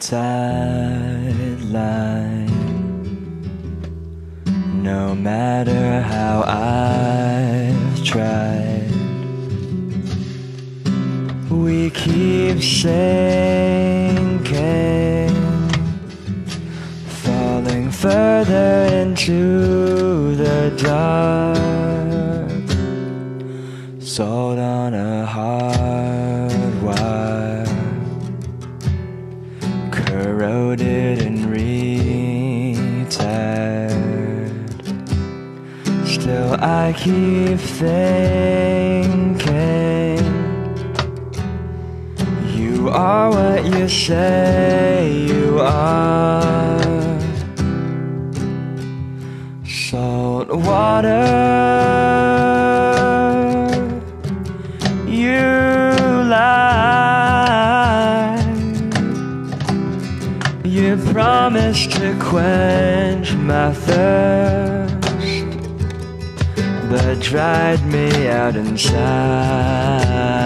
tide line. No matter how I've tried, we keep sinking, falling further into the dark. Sold on a corroded and retired. Still, I keep thinking you are what you say you are. Salt water, You promised to quench my thirst, but dried me out inside.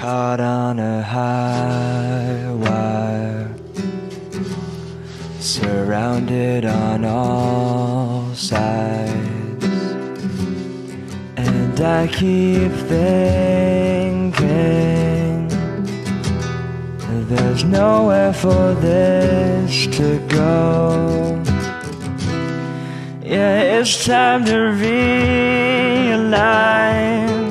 Caught on a high wire, surrounded on all sides, and I keep thinking there's nowhere for this to go. Yeah, it's time to realize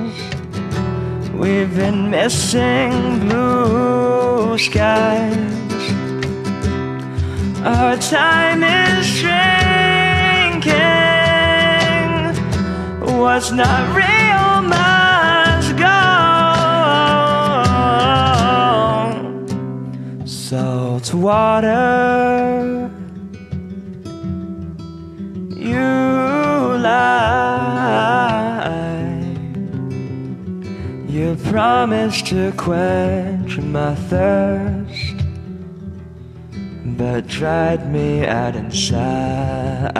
we've been missing blue skies. Our time is shrinking. What's not real must go. Salt water you You promised to quench my thirst, but dried me out inside.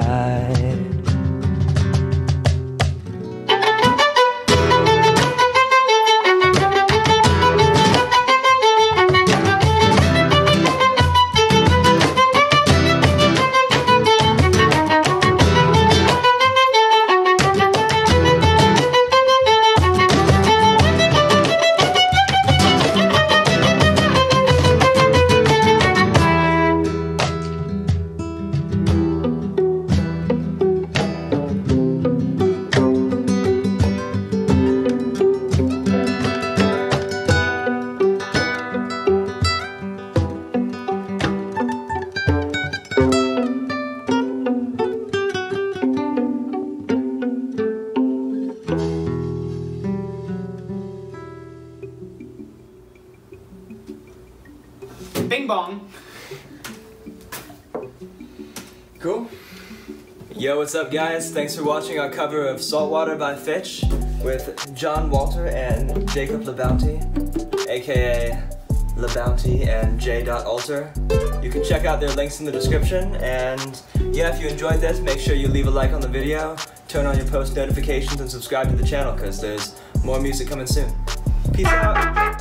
Bong. Cool. Yo, what's up, guys? Thanks for watching our cover of Saltwater by Fytch with Jon Walter and Jacob Labounty, aka Labounty and J.Alter. You can check out their links in the description, and yeah, if you enjoyed this, make sure you leave a like on the video, turn on your post notifications, and subscribe to the channel, because there's more music coming soon. Peace out.